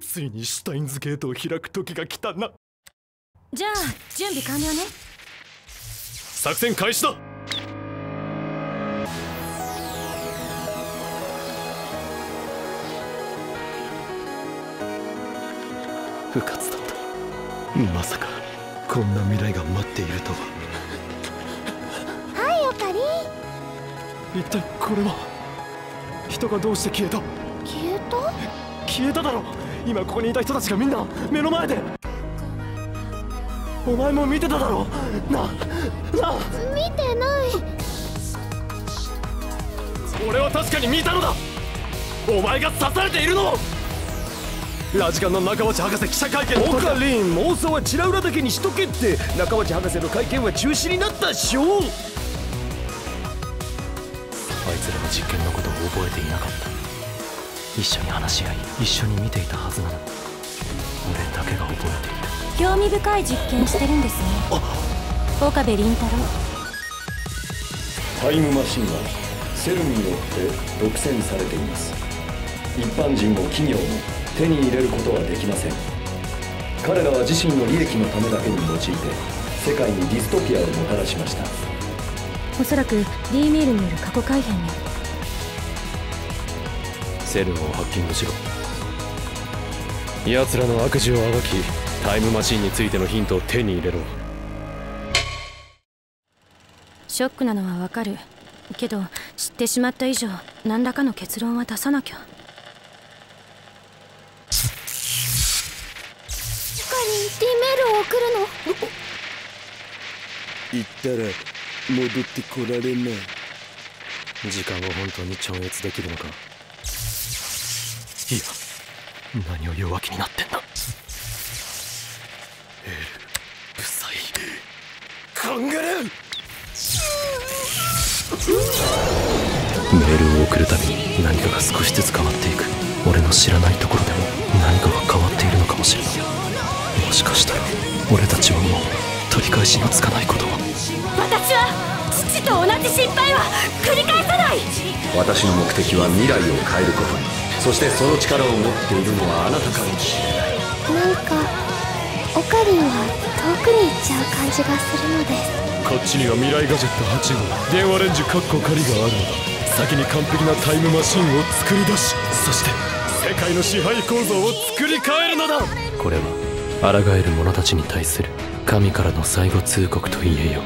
ついにシュタインズゲートを開く時が来たな。じゃあ準備完了ね。作戦開始だ。不活だった。まさかこんな未来が待っているとは。はいオカリ一体これは。人がどうして消えた？消えた？消えただろ。今ここにいた人たちがみんな目の前で。お前も見てただろ。なな。見てない。俺は確かに見たのだ。お前が刺されているの。をラジカンの中町博士記者会見。オカリン妄想はチラ裏だけにしとけって。中町博士の会見は中止になったっしょ。あいつらは実験のことを覚えていなかった一緒に話し合い一緒に見ていたはずなの俺だけが覚えている。興味深い実験してるんですね。岡部倫太郎。タイムマシンはセルによって独占されています。一般人も企業も手に入れることはできません。彼らは自身の利益のためだけに用いて世界にディストピアをもたらしました。おそらく D メールによる過去改変ねセルンをハッキングしろ。奴らの悪事を暴きタイムマシンについてのヒントを手に入れろ。ショックなのはわかる。けど知ってしまった以上何らかの結論は出さなきゃ。オカリン D メールを送るの？言ったら戻ってこられない。時間を本当に超越できるのか？いや何を弱気になってんだ。エールブサイカンガルーメールを送るたびに何かが少しずつ変わっていく。俺の知らないところでも何かが変わっているのかもしれない。もしかしたら俺たちはもう取り返しのつかないことを私は父と同じ失敗は繰り返さない。私の目的は未来を変えることそしてその力を持っているのはあなたかもしれない。なんかオカリンは遠くに行っちゃう感じがするのです。こっちには未来ガジェット8号電話レンジカッコ仮があるのだ。先に完璧なタイムマシンを作り出しそして世界の支配構造を作り変えるのだ。これは抗える者たちに対する神からの最後通告と言えよ